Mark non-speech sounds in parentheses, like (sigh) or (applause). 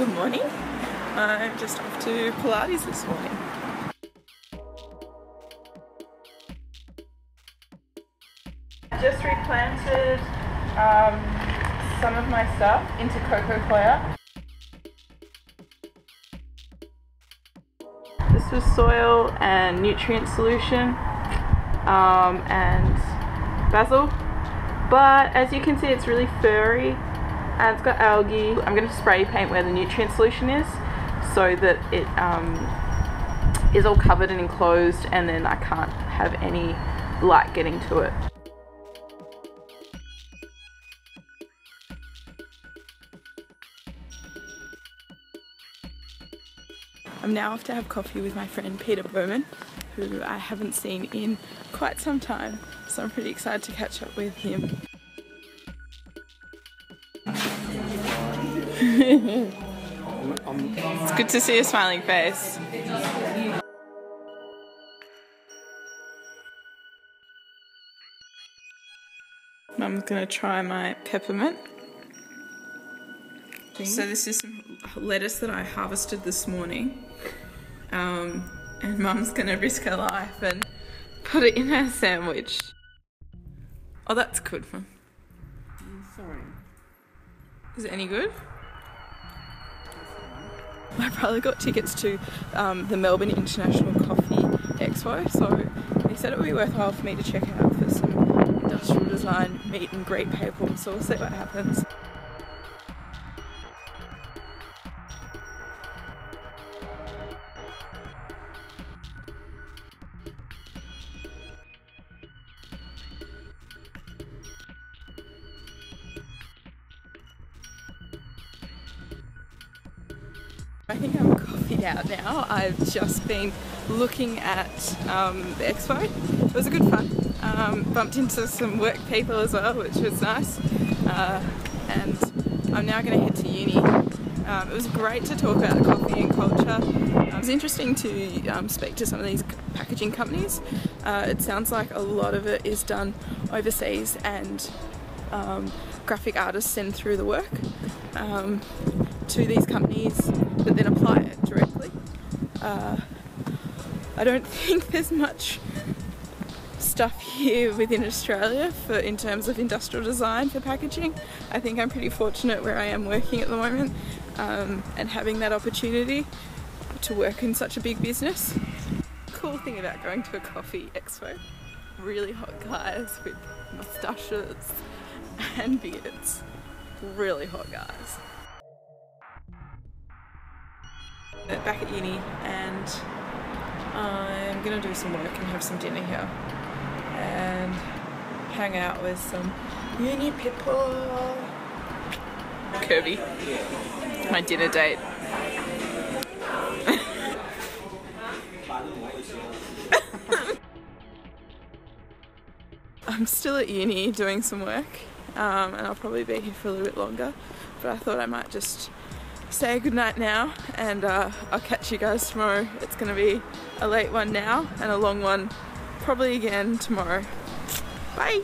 Good morning. I'm just off to Pilates this morning. I just replanted um, some of my stuff into Coco Coir. This was soil and nutrient solution um, and basil. But as you can see, it's really furry and it's got algae. I'm going to spray paint where the nutrient solution is so that it um, is all covered and enclosed and then I can't have any light getting to it. I'm now off to have coffee with my friend Peter Bowman, who I haven't seen in quite some time, so I'm pretty excited to catch up with him. It's good to see a smiling face. Mum's gonna try my peppermint. So this is some lettuce that I harvested this morning. Um, and Mum's gonna risk her life and put it in her sandwich. Oh, that's good. Sorry. Is it any good? (laughs) My brother got tickets to um, the Melbourne International Coffee Expo, so he said it would be worthwhile for me to check out for some industrial design meet and greet people, so we'll see what happens. I think I'm coffeeed out now. I've just been looking at um, the expo. It was a good fun. Um, bumped into some work people as well, which was nice. Uh, and I'm now going to head to uni. Um, it was great to talk about coffee and culture. It was interesting to um, speak to some of these packaging companies. Uh, it sounds like a lot of it is done overseas and um, graphic artists send through the work um, to these companies that then apply it directly. Uh, I don't (laughs) think there's much stuff here within Australia for in terms of industrial design for packaging. I think I'm pretty fortunate where I am working at the moment um, and having that opportunity to work in such a big business. Cool thing about going to a coffee expo, really hot guys with moustaches (laughs) and beards. Really hot guys. Back at uni and I'm gonna do some work and have some dinner here and hang out with some uni people. Kirby, my dinner date. (laughs) I'm still at uni doing some work um, and I'll probably be here for a little bit longer but I thought I might just say good night now and uh, I'll catch you guys tomorrow. It's going to be a late one now and a long one probably again tomorrow. Bye!